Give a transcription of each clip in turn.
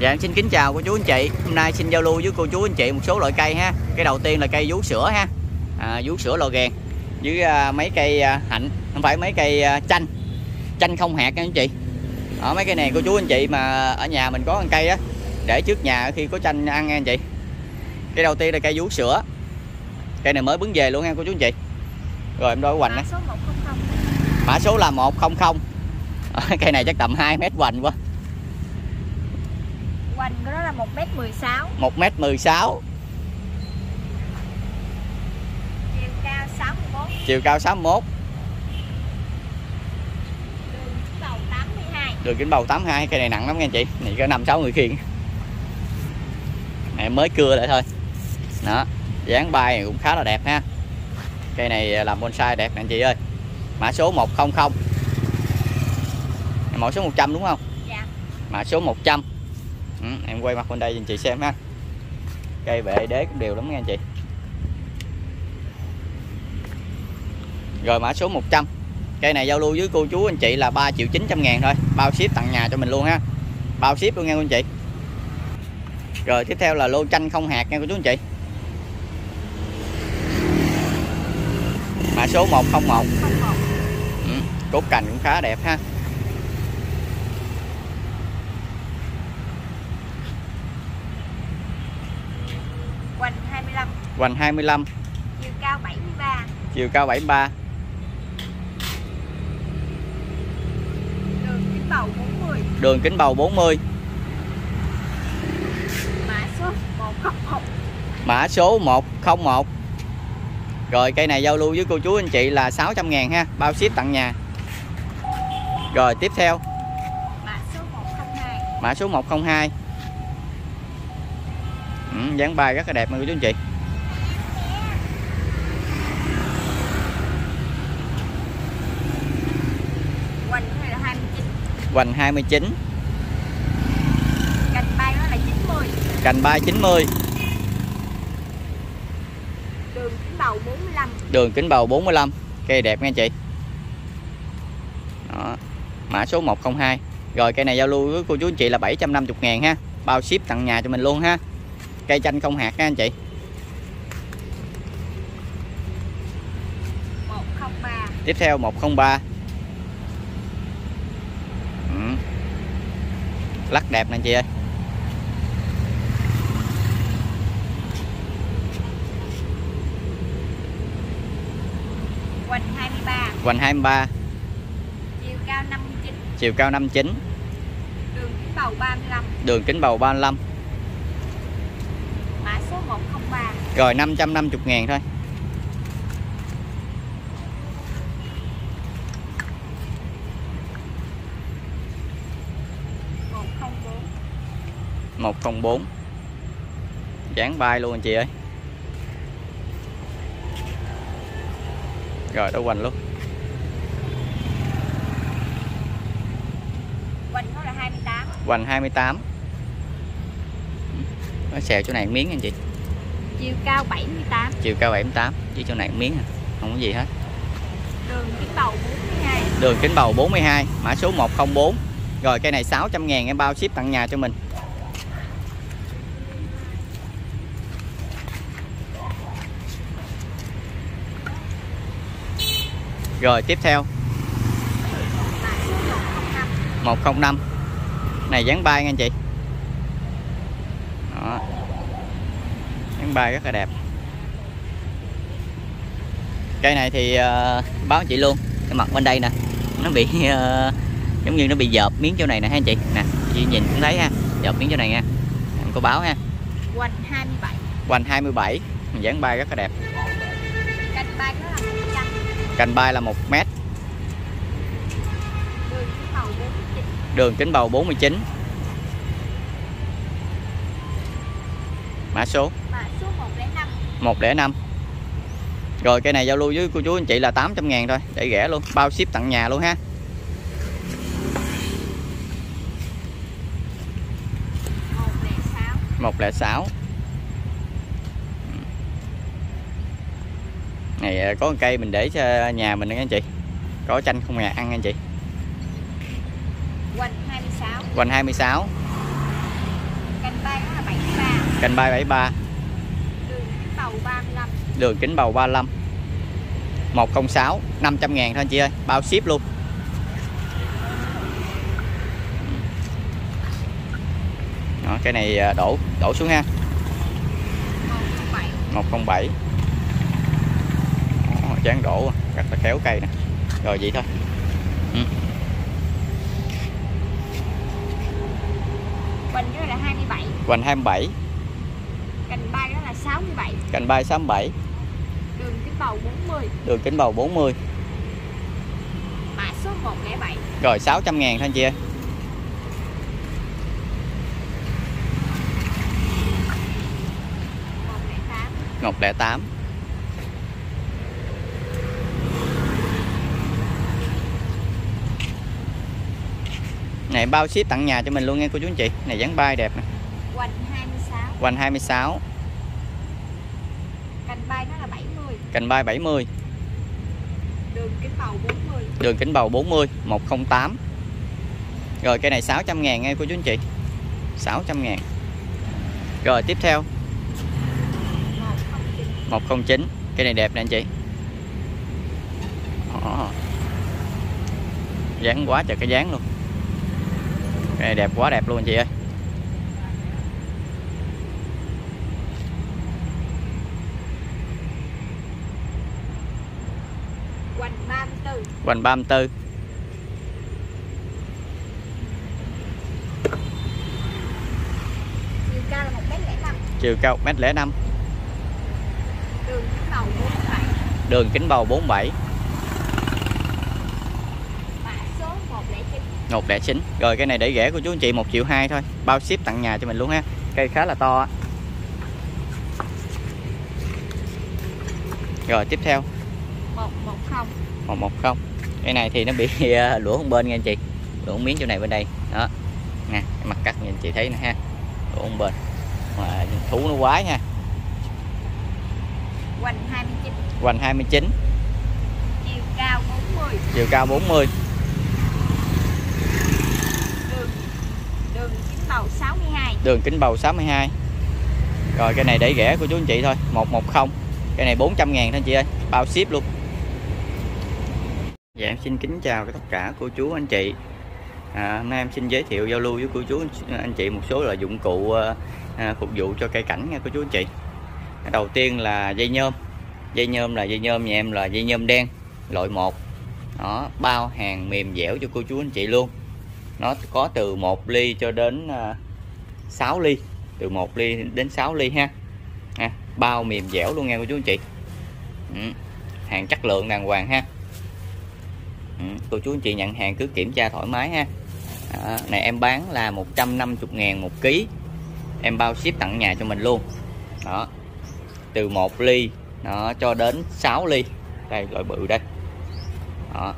Dạ em xin kính chào cô chú anh chị. Hôm nay xin giao lưu với cô chú anh chị một số loại cây ha. Cái đầu tiên là cây vú sữa ha. À, Vú sữa lò ghèn Với à, mấy cây à, hạnh. Không phải mấy cây à, chanh. Chanh không hạt nha anh chị. Ở mấy cây này cô chú anh chị mà ở nhà mình có ăn cây á Để trước nhà khi có chanh ăn nha anh chị. Cái đầu tiên là cây vú sữa. Cây này mới bứng về luôn nha cô chú anh chị. Rồi em đo hoành Mã số 100 Mã số là 100 Cây này chắc tầm 2 mét hoành quá Hoành của nó là 1m16 1m16 Chiều cao 61 Chiều cao 61 Đường đầu 82 Đường kính bầu 82 Cây này nặng lắm nha anh chị. Này có 5-6 người khiêng. Này mới cưa lại thôi. Đó dáng bay này cũng khá là đẹp ha. Cây này làm bonsai đẹp nè anh chị ơi. Mã số 100 Này, Mẫu số 100 đúng không? Dạ. Mã số 100 ừ, Em quay mặt bên đây cho anh chị xem ha. Cây bệ đế cũng đều lắm nha anh chị. Rồi mã số 100 Cây này giao lưu với cô chú anh chị là 3 triệu 900 ngàn thôi. Bao ship tặng nhà cho mình luôn ha. Bao ship luôn nha cô anh chị. Rồi tiếp theo là lô chanh không hạt nha cô chú anh chị. Mã số 101 ừ, Cốt cành cũng khá đẹp ha Hoành 25 Hoành 25 Chiều cao 73 Chiều cao 73 Đường kính bầu 40 Đường kính bầu 40 Mã số 101 Mã số 101 Rồi cây này giao lưu với cô chú anh chị là 600 ngàn ha Bao ship tặng nhà. Rồi tiếp theo. Mã số 102 Mã số 102 ừ, dáng bay rất là đẹp nha cô chú anh chị Hoành của này là 29 Hoành 29 Cành bay nó là 90 Cành bay 90 Đường kính bầu 45 Đường kính bầu 45 Cây đẹp nha chị. Đó. Mã số 102 Rồi cây này giao lưu với cô chú anh chị là 750 ngàn ha. Bao ship tặng nhà cho mình luôn ha. Cây chanh không hạt nha anh chị. 103 Tiếp theo 103 Lắc đẹp nè chị ơi. Hoành 23 Hoành 23 Chiều cao 59 Chiều cao 59 Đường kính bầu 35 Đường kính bầu 35 Mã số 103 Rồi 550 ngàn thôi một không bốn 104 Dán bay luôn anh chị ơi. Rồi đó hoành luôn. Hoành nó là 28 Hoành 28 Nó xèo chỗ này miếng anh chị. Chiều cao 78 Chiều cao 78 Chứ chỗ này miếng à. Không có gì hết. Đường kính bầu 42 Đường kính bầu 42 Mã số 104 Rồi cây này 600 ngàn em bao ship tặng nhà cho mình Rồi tiếp theo. Mã số 105 105 Này dán bay nha anh chị. Đó. Dán bay rất là đẹp. Cây này thì uh, báo chị luôn. Cái mặt bên đây nè. Nó bị uh, giống như nó bị dợp miếng chỗ này nè ha anh chị. Nè chị nhìn cũng thấy ha. Dợp miếng chỗ này nha. Em có báo ha. Hoành 27 Hoành 27 Dán bay rất là đẹp. Cành bay nó là 100 Cành bay là 1 mét. Đường kính bầu 49 Đường kính bầu 49 Mã số Mã số 105 105 Rồi cây này giao lưu với cô chú anh chị là 800 ngàn thôi Để rẻ luôn Bao ship tặng nhà luôn ha. 106 106 Này à, có một cây mình để cho nhà mình nha anh chị. Có chanh không nhà ăn anh chị. Hoành 26 Hoành 26 bay nó là 73 cành bay 73 đường kính bầu 35 đường kính bầu 35 106 500 ngàn thôi anh chị ơi. Bao ship luôn. Đó, cái này à, đổ đổ xuống ha. 107 107 Đó, chán đổ rất là khéo cây nè rồi vậy thôi. Đó là 27 hoành 27 Cành bay đó là 67 cành bay 67 Đường kính bầu 40 đường kính bầu 40 Mã số 107 rồi 600 ngàn thôi anh chị ơi. 108 108 này bao ship tặng nhà cho mình luôn nha cô chú anh chị. Này dáng bay đẹp nè. Hoành 26 hoành 26 Cành bay nó là 70 cành bay 70 Đường kính bầu 40 đường kính bầu 40 108 rồi cây này 600 ngàn nghe cô chú anh chị. 600 ngàn. Rồi tiếp theo. 109 109 cây này đẹp nè anh chị. Đó. dáng quá trời cái dáng luôn cây này đẹp quá đẹp luôn anh chị ơi. Hoành 34 hoành 34 Chiều cao là 1m05 chiều cao 1m05 Đường kính bầu 47 đường kính bầu 47 Mã số 109 109 rồi cái này để rẻ của chú anh chị 1 triệu 2 thôi. Bao ship tặng nhà cho mình luôn ha. Cây khá là to rồi tiếp theo. 110 110 cái này thì nó bị ờ, lũa không bên nha anh chị. Lũa một miếng chỗ này bên đây. Đó. Nè mặt cắt như anh chị thấy nè ha. Lũa không bên. Mà thú nó quái ha Hoành 29 hoành 29 Chiều cao 40 chiều cao 40 Đường Đường kính bầu 62 đường kính bầu 62 rồi cái này để rẻ của chú anh chị thôi 110 cái này 400 ngàn thôi anh chị ơi bao ship luôn. Dạ em xin kính chào tất cả cô chú anh chị. À, Hôm nay em xin giới thiệu giao lưu với cô chú anh chị một số là dụng cụ ờ, à, phục vụ cho cây cảnh nha cô chú anh chị. Đầu tiên là dây nhôm. Dây nhôm là dây nhôm nhà em là dây nhôm đen loại 1 Đó, bao hàng mềm dẻo cho cô chú anh chị luôn. Nó có từ 1 ly cho đến à, 6 ly. Từ 1 ly đến 6 ly ha. À, Bao mềm dẻo luôn nha cô chú anh chị. Ừ. Hàng chất lượng đàng hoàng ha. Ừ, cô chú anh chị nhận hàng cứ kiểm tra thoải mái ha. À, này em bán là 150 ngàn một ký. Em bao ship tặng nhà cho mình luôn. Đó từ 1 ly đó, cho đến 6 ly. Đây loại bự đây. Đó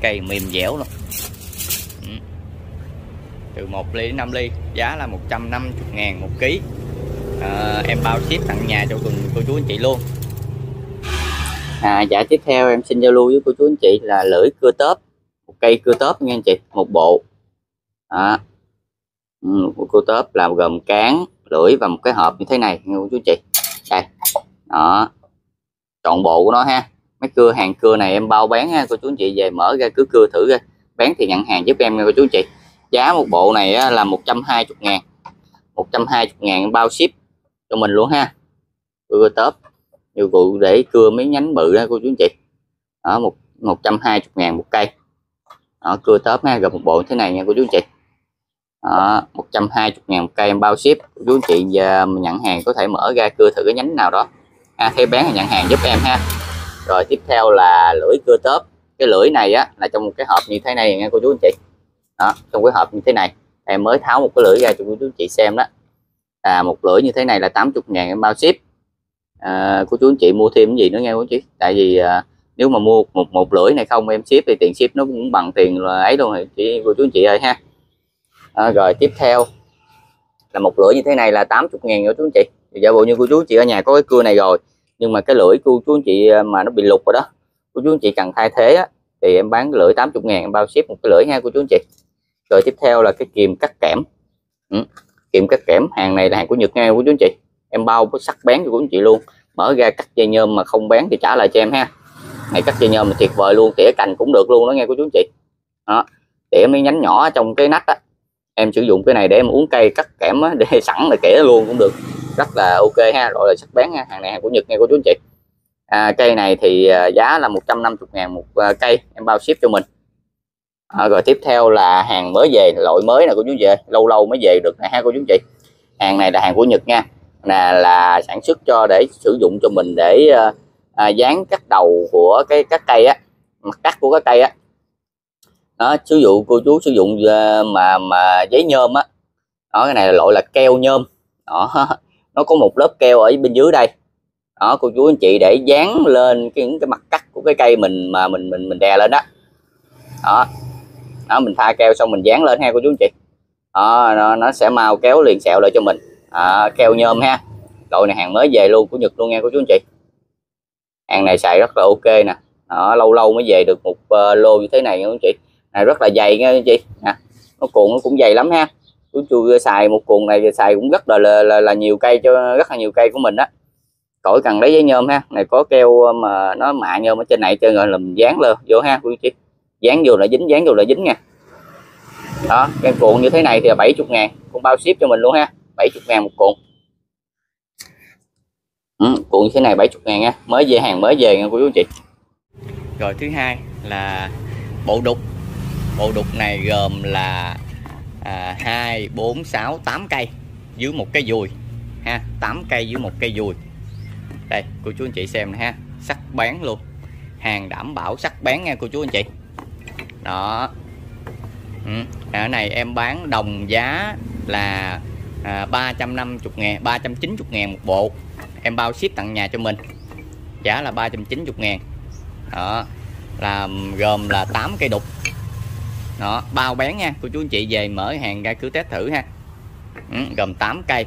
cây mềm dẻo luôn từ 1 ly đến 5 ly giá là 150 ngàn một ký. À, em bao ship tặng nhà cho cô chú anh chị luôn. À, dạ tiếp theo em xin giao lưu với cô chú anh chị là lưỡi cưa tớp một cây cưa tớp nha anh chị một bộ. À, ừ, một cưa tớp là gồm cán lưỡi và một cái hộp như thế này nha cô chú anh chị. Đây đó. Chọn bộ của nó ha. Mấy cưa hàng cưa này em bao bán ha cô chú anh chị về mở ra cứ cưa thử ra. Bán thì nhận hàng giúp em nha cô chú anh chị giá một bộ này á, là 120 ngàn. 120 ngàn bao ship cho mình luôn ha. Cưa tớp dụng cụ để cưa mấy nhánh bự đó cô chú anh chị. Ở một một trăm hai ngàn một cây. Đó, cưa tớp ha gặp một bộ thế này nha cô chú anh chị. Đó, 120 ngàn một cây em bao ship. Cô chú anh chị giờ nhận hàng có thể mở ra cưa thử cái nhánh nào đó. À, theo bán thì nhận hàng giúp em ha. Rồi tiếp theo là lưỡi cưa tớp. Cái lưỡi này á là trong một cái hộp như thế này nha cô chú anh chị đó trong cái hộp như thế này em mới tháo một cái lưỡi ra cho cô chú chị xem đó. À, một lưỡi như thế này là 80 ngàn em bao ship. À, cô chú anh chị mua thêm cái gì nữa nghe cô chú? Tại vì à, nếu mà mua một một lưỡi này không em ship thì tiền ship nó cũng bằng tiền là ấy luôn rồi chị cô chú anh chị ơi ha. À, rồi tiếp theo là một lưỡi như thế này là 80 ngàn nữa chú anh chị. Thì giả bộ như cô chú chị ở nhà có cái cưa này rồi nhưng mà cái lưỡi cô chú anh chị à, mà nó bị lục rồi đó cô chú anh chị cần thay thế á, thì em bán cái lưỡi 80 ngàn em bao ship một cái lưỡi ha cô chú anh chị rồi tiếp theo là cái kìm cắt kẽm. Ừ. kìm cắt kẽm hàng này là hàng của Nhật nha của chú anh chị. Em bao có sắc bén cho của anh chị luôn. Mở ra cắt dây nhôm mà không bén thì trả lại cho em ha. Này cắt dây nhôm mà tuyệt vời luôn tỉa cành cũng được luôn đó nghe của chú anh chị. Đó tỉa mấy nhánh nhỏ trong cái nách á. Em sử dụng cái này để em uống cây cắt kẽm á, để sẵn là kẻ luôn cũng được. Rất là ok ha rồi là sắc bén ha hàng này hàng của Nhật nghe của chú anh chị. À, cây này thì à, giá là 150 ngàn một à, cây. Em bao ship cho mình à, rồi tiếp theo là hàng mới về loại mới này của chú về lâu lâu mới về được này ha cô chú chị. Hàng này là hàng của Nhật nha. Là là sản xuất cho để sử dụng cho mình để ờ, à, dán cắt đầu của cái các cây á mặt cắt của các cây á. Đó sử dụng cô chú sử dụng ờ, mà mà giấy nhôm á. Đó cái này là loại là keo nhôm. Đó nó có một lớp keo ở bên dưới đây. Đó cô chú anh chị để dán lên cái những cái mặt cắt của cái cây mình mà mình mình mình đè lên đó đó đó mình pha keo xong mình dán lên ha cô chú anh chị. Đó, nó, nó sẽ mau kéo liền sẹo lại cho mình. À, keo nhôm ha. Loại này hàng mới về luôn của Nhật luôn nha cô chú anh chị. Hàng này xài rất là ok nè. Đó, lâu lâu mới về được một uh, lô như thế này nha cô chú anh chị. Này rất là dày nha cô anh chị. Nè nó cuộn nó cũng dày lắm ha. Chú chui xài một cuộn này xài cũng rất là là, là, là nhiều cây cho rất là nhiều cây của mình đó khỏi cần lấy giấy nhôm ha. Này có keo mà nó mạ nhôm ở trên này cho rồi mình dán lên vô ha cô chú chị dán vô là dính dán vô là dính nha. Đó cái cuộn như thế này thì là 70 ngàn. Cũng bao ship cho mình luôn ha. 70 ngàn một cuộn. Ừ, cuộn như thế này 70 ngàn nha. Mới về hàng mới về nha cô chị. Rồi thứ hai là bộ đục. Bộ đục này gồm là à, 2 4 6 8 cây dưới một cái dùi ha. 8 cây dưới một cây dùi. Đây cô chú anh chị xem nè ha. Sắc bén luôn. Hàng đảm bảo sắc bén nha cô chú anh chị đó. Ừ. ở này em bán đồng giá là à, 350 ngàn 390 ngàn một bộ. Em bao ship tặng nhà cho mình. Giá là 390 ngàn. Đó là gồm là 8 cây đục. Đó bao bén nha. Cô chú anh chị về mở hàng ra cứ test thử ha. Ừ, gồm 8 cây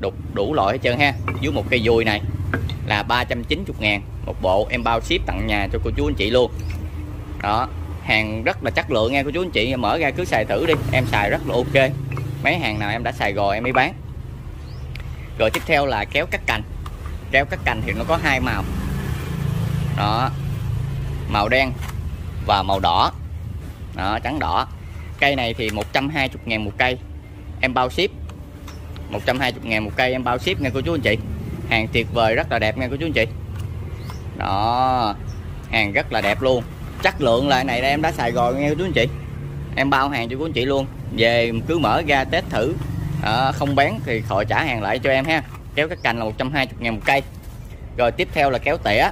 đục đủ loại hết trơn ha. Dưới một cây vui này là 390 ngàn một bộ. Em bao ship tặng nhà cho cô chú anh chị luôn. Đó hàng rất là chất lượng nha cô chú anh chị. Mở ra cứ xài thử đi, em xài rất là ok. Mấy hàng nào em đã xài rồi em mới bán. Rồi tiếp theo là kéo cắt cành. Kéo cắt cành thì nó có hai màu. Đó, màu đen và màu đỏ. Đó, trắng đỏ. Cây này thì 120 ngàn một cây. Em bao ship. 120 ngàn một cây em bao ship nha cô chú anh chị. Hàng tuyệt vời rất là đẹp nha cô chú anh chị. Đó, hàng rất là đẹp luôn chất lượng loại này em đã xài rồi nghe chú anh chị. Em bao hàng cho quý anh chị luôn. Về cứ mở ra test thử. À, không bán thì khỏi trả hàng lại cho em ha. Kéo các cành là 120 ngàn một cây. Rồi tiếp theo là kéo tỉa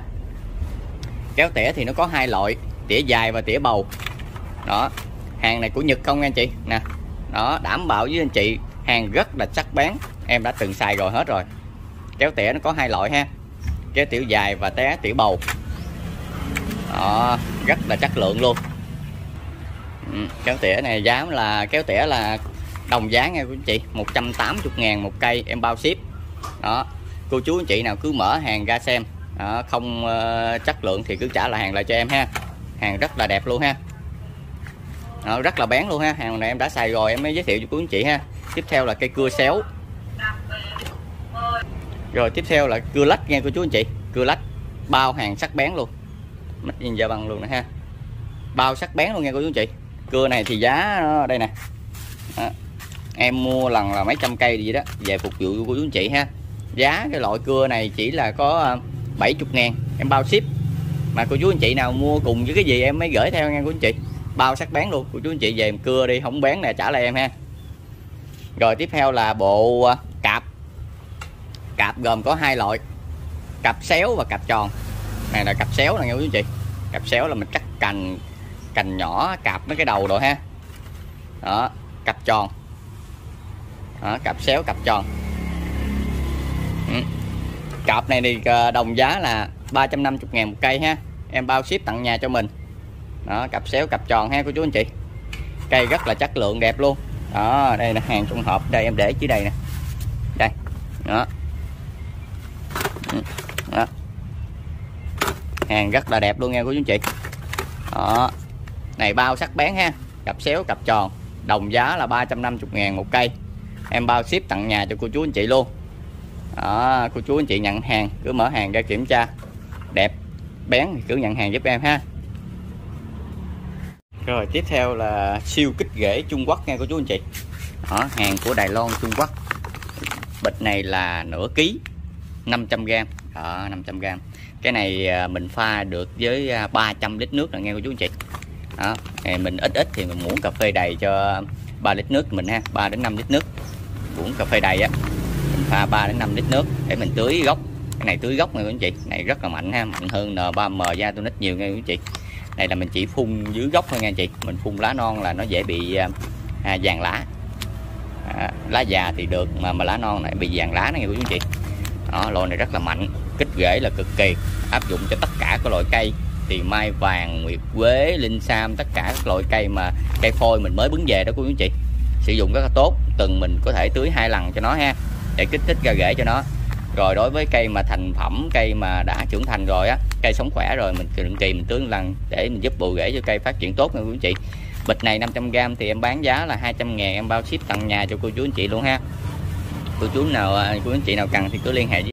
kéo tỉa thì nó có hai loại tỉa dài và tỉa bầu. Đó hàng này của Nhật không nha anh chị? Nè đó đảm bảo với anh chị hàng rất là chắc bán. Em đã từng xài rồi hết rồi. Kéo tỉa nó có hai loại ha. Kéo tiểu dài và té tiểu bầu. Đó, rất là chất lượng luôn. Ừ, kéo tỉa này giá là kéo tỉa là đồng giá nghe quý chị 180 ngàn một cây em bao ship. Đó cô chú anh chị nào cứ mở hàng ra xem. Đó, không uh, chất lượng thì cứ trả lại hàng lại cho em ha. Hàng rất là đẹp luôn ha. Đó, rất là bén luôn ha hàng này em đã xài rồi em mới giới thiệu cho cô anh chị ha. Tiếp theo là cây cưa xéo. Rồi tiếp theo là cưa lách nghe cô chú anh chị. Cưa lách bao hàng sắc bén luôn mắt nhìn da bằng luôn nữa ha. Bao sắc bén luôn nghe cô chú anh chị. Cưa này thì giá nó đây nè. Đó. em mua lần là mấy trăm cây gì đó, về phục vụ của cô chú anh chị ha. Giá cái loại cưa này chỉ là có à, 70 ngàn. Em bao ship. Mà cô chú anh chị nào mua cùng với cái gì em mới gửi theo nha cô anh chị. Bao sắc bán luôn. Cô chú anh chị về em cưa đi, không bán nè, trả lại em ha. Rồi tiếp theo là bộ à, cạp. Cạp gồm có hai loại cặp xéo và cặp tròn này là cặp xéo nè nghe quý chị cặp xéo là mình cắt cành cành nhỏ cạp mấy cái đầu rồi ha. Đó cặp tròn. Đó, cặp xéo cặp tròn. Ừ. cặp này thì ờ, đồng giá là 350 ngàn một cây ha. Em bao ship tặng nhà cho mình. Đó cặp xéo cặp tròn ha cô chú anh chị. Cây rất là chất lượng đẹp luôn. Đó đây là hàng trong hộp đây em để dưới đây nè. Đây. Đó. Ừ. Đó hàng rất là đẹp luôn nha cô chú chị. Đó. Này bao sắc bén ha. Cặp xéo cặp tròn. Đồng giá là 350 ngàn một cây. Em bao ship tặng nhà cho cô chú anh chị luôn. Đó, cô chú anh chị nhận hàng cứ mở hàng ra kiểm tra. Đẹp bén thì cứ nhận hàng giúp em ha. Rồi tiếp theo là siêu kích rễ Trung Quốc nha cô chú anh chị. Đó, hàng của Đài Loan Trung Quốc. Bịch này là nửa ký 500g đó 500g cái này à, mình pha được với à, 300 lít nước là nghe cô chú anh chị. Đó mình ít ít thì mình muỗng cà phê đầy cho 3 lít nước mình ha 3 đến 5 lít nước. Muỗng cà phê đầy á mình pha 3 đến 5 lít nước để mình tưới gốc. Cái này tưới gốc nha quý anh chị này rất là mạnh ha mạnh hơn N3M da tôi nít nhiều nha quý anh chị. Này là mình chỉ phun dưới gốc thôi nha anh chị mình phun lá non là nó dễ bị à, à, vàng lá. À, lá già thì được mà mà lá non này bị vàng lá này quý anh chị đó loại này rất là mạnh, kích rễ là cực kỳ, áp dụng cho tất cả các loại cây. Thì mai vàng, nguyệt quế, linh sam, tất cả các loại cây mà cây phôi mình mới bứng về đó, quý anh chị. Sử dụng rất là tốt, từng mình có thể tưới hai lần cho nó ha, để kích thích ra rễ cho nó. Rồi đối với cây mà thành phẩm, cây mà đã trưởng thành rồi á, cây sống khỏe rồi, mình định kỳ mình tưới lần để mình giúp bù rễ cho cây phát triển tốt nha quý anh chị. Bịch này 500g thì em bán giá là 200 ngàn, em bao ship tặng nhà cho cô chú anh chị luôn ha cô chú nào à, cô anh chị nào cần thì cứ liên hệ với